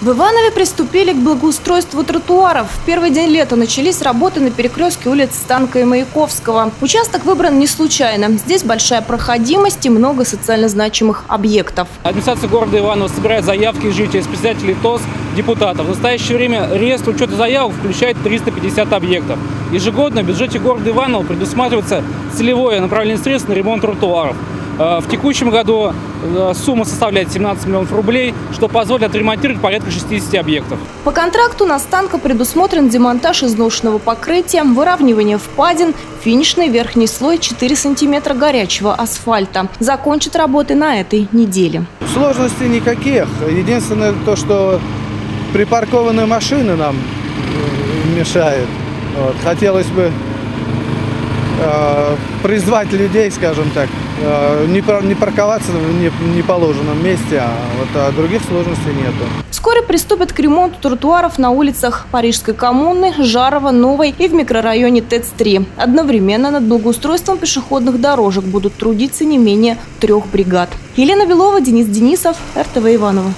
В Иванове приступили к благоустройству тротуаров. В первый день лета начались работы на перекрестке улиц Станка и Маяковского. Участок выбран не случайно. Здесь большая проходимость и много социально значимых объектов. Администрация города Иваново собирает заявки жителей, представителей ТОС, депутатов. В настоящее время реестр учета заявок включает 350 объектов. Ежегодно в бюджете города Иваново предусматривается целевое направление средств на ремонт тротуаров. Э, в текущем году сумма составляет 17 миллионов рублей, что позволит отремонтировать порядка 60 объектов. По контракту на станка предусмотрен демонтаж изношенного покрытия, выравнивание впадин, финишный верхний слой 4 сантиметра горячего асфальта. Закончат работы на этой неделе. Сложностей никаких. Единственное то, что припаркованные машины нам э, мешают. Вот. Хотелось бы э, призвать людей, скажем так, э, не, парковаться в неположенном месте, а вот других сложностей нету. Вскоре приступят к ремонту тротуаров на улицах Парижской коммуны, Жарова, Новой и в микрорайоне ТЭЦ-3. Одновременно над благоустройством пешеходных дорожек будут трудиться не менее трех бригад. Елена Белова, Денис Денисов, РТВ Иваново.